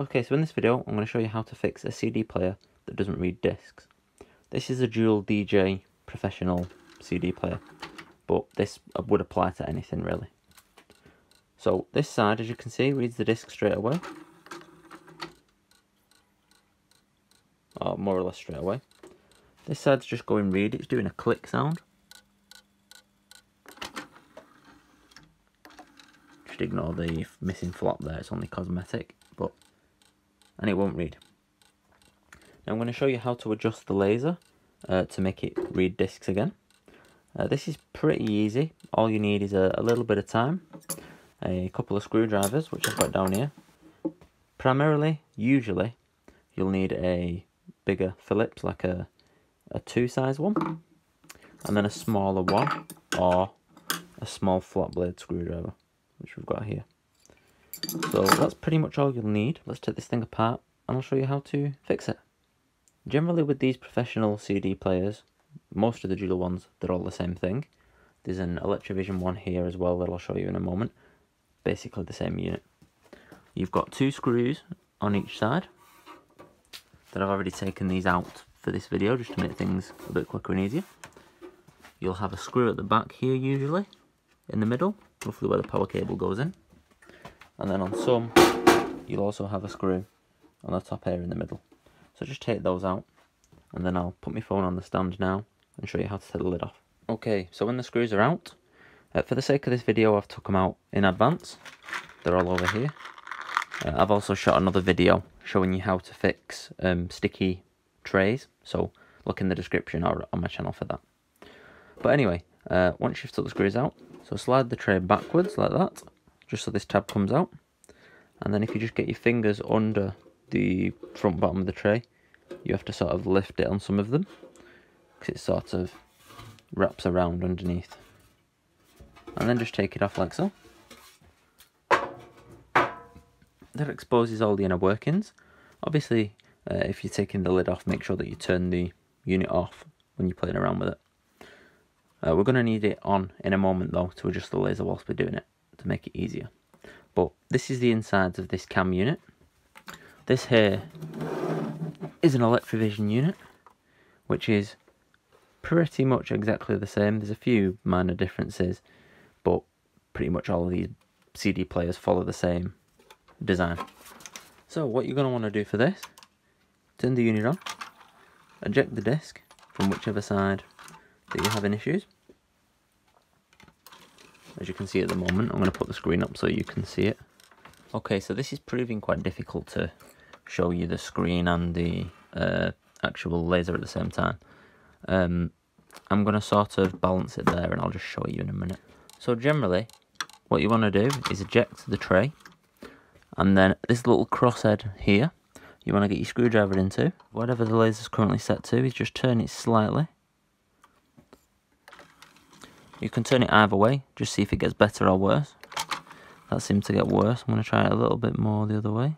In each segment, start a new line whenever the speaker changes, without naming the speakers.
Okay, so in this video, I'm going to show you how to fix a CD player that doesn't read discs. This is a dual DJ professional CD player, but this would apply to anything really. So this side, as you can see, reads the disc straight away. Or more or less straight away. This side's just going read, it's doing a click sound. Just ignore the missing flop there, it's only cosmetic, but and it won't read. Now I'm going to show you how to adjust the laser uh, to make it read discs again. Uh, this is pretty easy. All you need is a, a, little bit of time, a couple of screwdrivers, which I've got down here. Primarily, usually, you'll need a bigger Phillips, like a, a two size one, and then a smaller one, or a small flat blade screwdriver, which we've got here. So that's pretty much all you'll need. Let's take this thing apart and I'll show you how to fix it. Generally with these professional CD players, most of the dual ones, they're all the same thing. There's an Electrovision one here as well that I'll show you in a moment. Basically the same unit. You've got two screws on each side that I've already taken these out for this video just to make things a bit quicker and easier. You'll have a screw at the back here usually, in the middle, roughly where the power cable goes in and then on some you'll also have a screw on the top here in the middle. So just take those out and then I'll put my phone on the stand now and show you how to take the lid off. Okay so when the screws are out uh, for the sake of this video I've took them out in advance. They're all over here. Uh, I've also shot another video showing you how to fix um, sticky trays. So look in the description or on my channel for that. But anyway uh, once you've took the screws out so slide the tray backwards like that just so this tab comes out. And then if you just get your fingers under the front bottom of the tray you have to sort of lift it on some of them because it sort of wraps around underneath. And then just take it off like so. That exposes all the inner workings. Obviously uh, if you're taking the lid off make sure that you turn the unit off when you're playing around with it. Uh, we're going to need it on in a moment though to adjust the laser whilst we're doing it to make it easier. But this is the insides of this KAM unit. This here is an Electrovision unit, which is pretty much exactly the same. There's a few minor differences, but pretty much all of these CD players follow the same design. So what you're going to want to do for this, turn the unit on, eject the disc from whichever side that you're having issues, as you can see at the moment. I'm going to put the screen up so you can see it. Okay, so this is proving quite difficult to show you the screen and the uh, actual laser at the same time. Um, I'm going to sort of balance it there and I'll just show you in a minute. So generally, what you want to do is eject the tray and then this little crosshead here, you want to get your screwdriver into. Whatever the laser is currently set to is just turn it slightly you can turn it either way, just see if it gets better or worse. That seemed to get worse. I'm going to try it a little bit more the other way.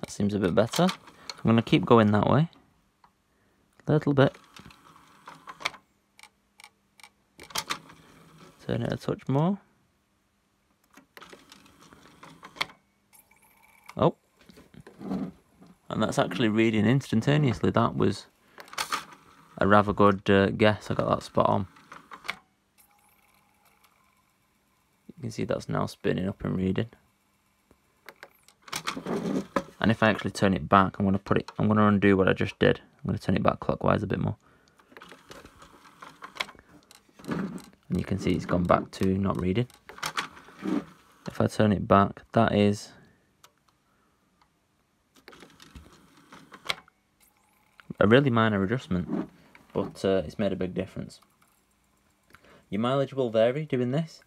That seems a bit better. I'm going to keep going that way. A little bit. Turn it a touch more. Oh. And that's actually reading instantaneously. That was a rather good uh, guess. I got that spot on. You can see that's now spinning up and reading. And if I actually turn it back, I'm going to put it, I'm going to undo what I just did. I'm going to turn it back clockwise a bit more. And you can see it's gone back to not reading. If I turn it back, that is a really minor adjustment but uh, it's made a big difference. Your mileage will vary doing this,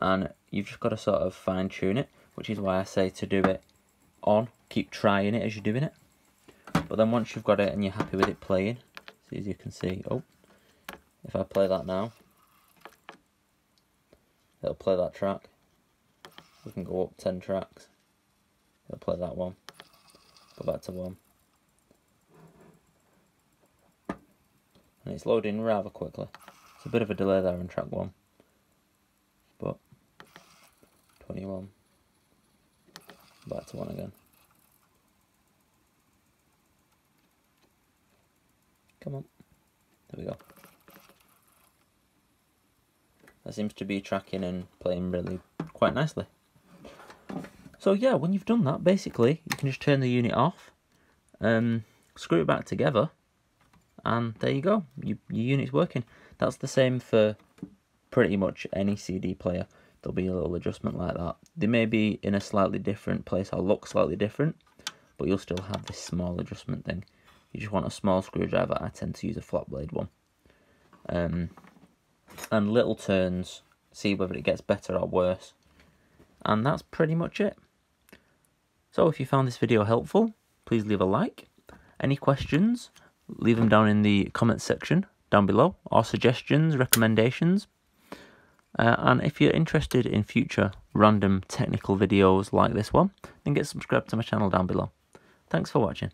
and you've just got to sort of fine tune it, which is why I say to do it on, keep trying it as you're doing it. But then once you've got it and you're happy with it playing, as you can see, oh, if I play that now, it'll play that track. We can go up 10 tracks. It'll play that one. Go back to one. And it's loading rather quickly. It's a bit of a delay there on track 1, but 21. Back to one again. Come on. There we go. That seems to be tracking and playing really quite nicely. So yeah, when you've done that, basically, you can just turn the unit off, um, screw it back together, and there you go. You, your unit's working. That's the same for pretty much any CD player. There'll be a little adjustment like that. They may be in a slightly different place or look slightly different, but you'll still have this small adjustment thing. You just want a small screwdriver. I tend to use a flat blade one. Um, and little turns, see whether it gets better or worse. And that's pretty much it. So if you found this video helpful, please leave a like. Any questions, leave them down in the comments section down below, or suggestions, recommendations. Uh, and if you're interested in future random technical videos like this one, then get subscribed to my channel down below. Thanks for watching.